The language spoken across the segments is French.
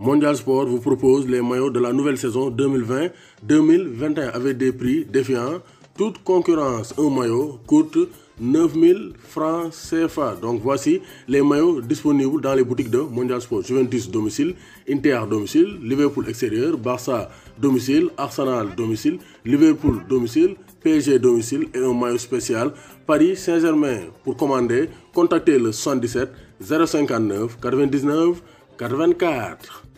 Mondial Sport vous propose les maillots de la nouvelle saison 2020-2021 avec des prix défiant toute concurrence. Un maillot coûte 9000 francs CFA. Donc voici les maillots disponibles dans les boutiques de Mondial Sport. Juventus domicile, Inter domicile, Liverpool extérieur, Barça domicile, Arsenal domicile, Liverpool domicile, PSG domicile et un maillot spécial Paris Saint-Germain. Pour commander, contactez le 77 059 99 84.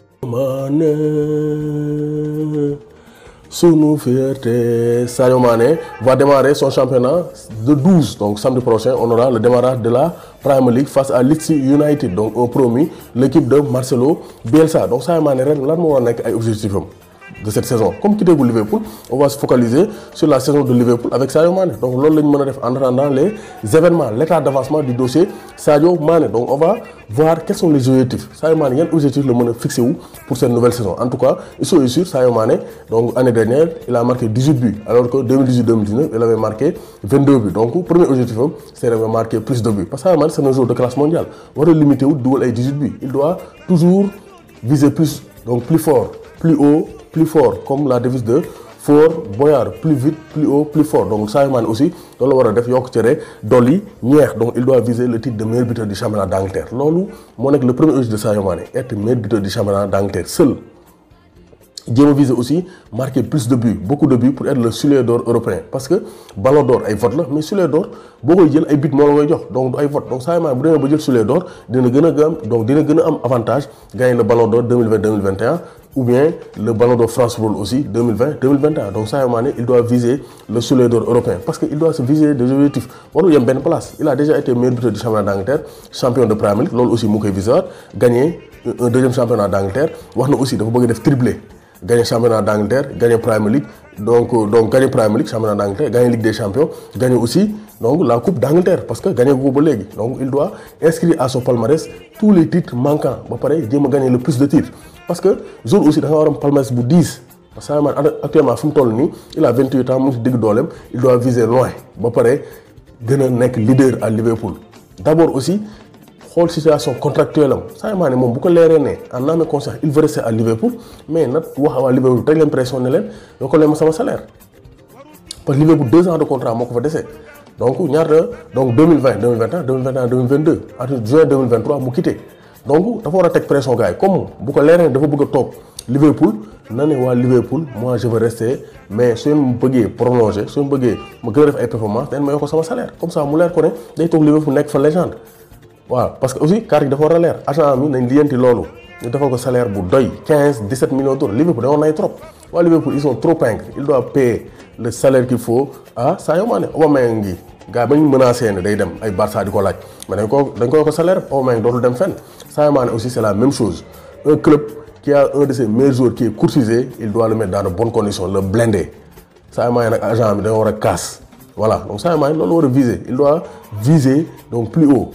Sous fierté, Sadio Mane va démarrer son championnat de 12. Donc samedi prochain, on aura le démarrage de la Premier League face à Leeds United. Donc on promis l'équipe de Marcelo Bielsa. Donc Sadio Mane ren lan moo de cette saison. Comme quitté gu Liverpool on va se focaliser sur la saison de Liverpool avec Sadio Mane donc a def en les événements l'état d'avancement du dossier Sadio Mane donc on va voir quels sont les objectifs. Sadio Mane yan objectifs la mën a fixé wu pour cette nouvelle saison. En tout cas il faut sûr Sadio Mane donc année dernière il a marqué 18 buts alors que 2018-2019 il avait marqué 22 buts. Donc premier objectif c'est de marquer plus de buts. Parce que Sadio c'est un joueur de classe mondiale. Limité wu dugal ay 18 buts. Il doit toujours viser plus donc plus fort plus haut plus fort comme la devise de fort boyard. Plus vite plus haut plus fort. Donc Sadio Mane aussi loolu la def yokk cere dolli ñeex. Donc il doit viser le titre de meilleur buteur du championnat d'Angleterre. Loolu moo nekk le premier objectif de Sadio Mane être meilleur buteur du championnat d'Angleterre. Seul jéem a aussi marquer plus de buts beaucoup de buts pour être le soulier d'or européen. Parce que ballon d'or ay vote la mais soulier d'or boo koy buts moo donc du ay vote. Donc Sadio Mane bu demee ba jël soulier d'or a donc dina gën a avantage gagner le ballon d'or 2020-2021 ou bien le ballon d'or France Football aussi 2020-2021 donc Sadio Mane il doit viser le soulier d'or européen. Parce que il doit se viser des objectifs. Place. Il a déjà été meilleur du championnat d'Angleterre champion de Premier League. Loolu aussi mu gagner un deuxième championnat d'Angleterre. Wax na aussi dafa triplé gagner championnat d'Angleterre gagner Premier League donc donc gagner Premier League championnat d'Angleterre gagner Ligue des Champions gagner aussi donc la Coupe d'Angleterre parce que ko ba léegi. Donc il doit inscrire à son palmarès tous les titres manquants. Ba pare jéem a gagner le plus de titres. Parce que jour aussi nga war am palmarès bu 10 parce que actuellement il a 28 ans il doit viser loin. Ba pare gën a nekk leader à Liverpool. D'abord aussi xool situation contractuelle am. Sadio Mane moom bu ko leeree ne en âme et conscience il veut rester à Liverpool mais nag wax waa Liverpool teg leen pression ne leen leen ma sama salaire. Parce que Liverpool deux ans de contrat moo ko fa dese. Donc ñaata donc 2020 2021 2021 2022 à juin 2023 mu quitté. Donc dafa war a teg pression gars yi comme bu ko leeree ne dafa bëgg a toog Liverpool na ne waa Liverpool moi je veux rester mais su ngeen bëggee prolonger su ngeen bëggee ma gën a def ay performance dañ ma yokk sama salaire. Comme ça mu leer ko ne day toog Liverpool nekk fa légende waaw parce que aussi carte yi dafa war a leer. Agent mi nañ liyanti loolu. Ñu defal ko salaire bu doy 15 17 millions d'euros. Liverpool dañoo nay trop. Waa Liverpool ils sont trop pingres. Il doit payer le salaire qu'il faut à Sadio Mané. Aubameyang ngi gars ba ñu menacé ne day dem ay Barça di ko laaj. Mais dañ ko dañ ko yokk salaire. Aubameyang dootul dem fenn. Sadio Mané aussi c'est la même chose. Un club qui a un de ses meilleurs joueurs qui est courtisé il doit le mettre dans de bonnes conditions le blinder. Sadio Mané nag agent bi dañoo war a casse voilà donc Sadio Mané loolu war a viser. Il doit viser donc plus haut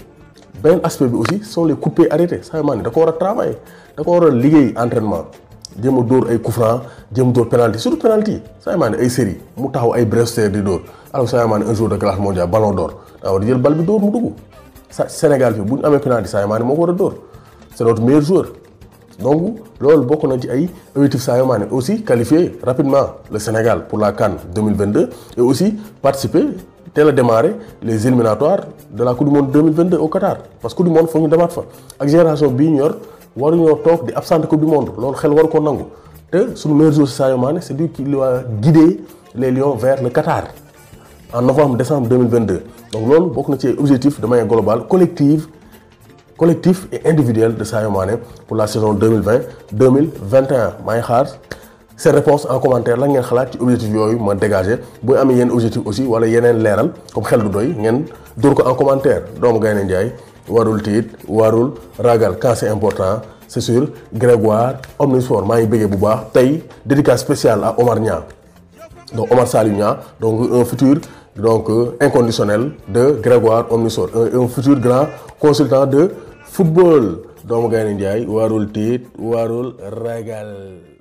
beneen aspect bi aussi sont les pied arrêtés. Sadio Mané da ko war a travailler. Da ko war a liggéey entraînement. Jéem a dóor ay coups francs jéem dóor penalty surtout penalty. Yi Sadio Mané ay série. Mu taxaw ay brewster di dóor. Alors Sadio Mané un joueur de classe mondiale ballon d'or. Daa war a jël bal bi dóor mu dugg. Sa Sénégal fii bu ñu amee penalty Sadio Mané moo ko war a dóor. C'est notre meilleur joueur. Donc loolu bokk na ci ay objectif Sadio Mané aussi qualifier rapidement le Sénégal pour la CAN 2022 et aussi participer teel a démarrer les éliminatoires de la coupe du monde 2022 au Qatar. Parce que coupe du monde foog ñu demaat fa. Ak génération bii ñu yor waruñoo toog di absent coupe du monde. Loolu xel waru ko nangu. Te suñu meilleur joueur Sadio Mané c'est lui qui doit guider les Lions vers le Qatar en novembre décembre 2022 donc loolu bokk na objectif de manière globale collective collectif et individuel de Sadio Mané pour la saison 2020 2021 maa ngi xaar seen réponse en commentaire la ngeen xalaat ci objectif yooyu ma dégagé. Booy amee yenn objectif aussi wala yeneen leeral comme xel du doy ngeen dóor ko en commentaire. Doomu Gaynde Njaay warul tiit warul ragal quand c'est important c'est sur Grégoire Omnisport maa ngi bëggee bu baax. Tey dédicace spéciale à Omar Niang. Donc Omar Saliou Niang donc un futur donc inconditionnel de Grégoire Omnisport un, un futur grand consultant de football. Doomu Gaynde Njaay warul tiit warul ragal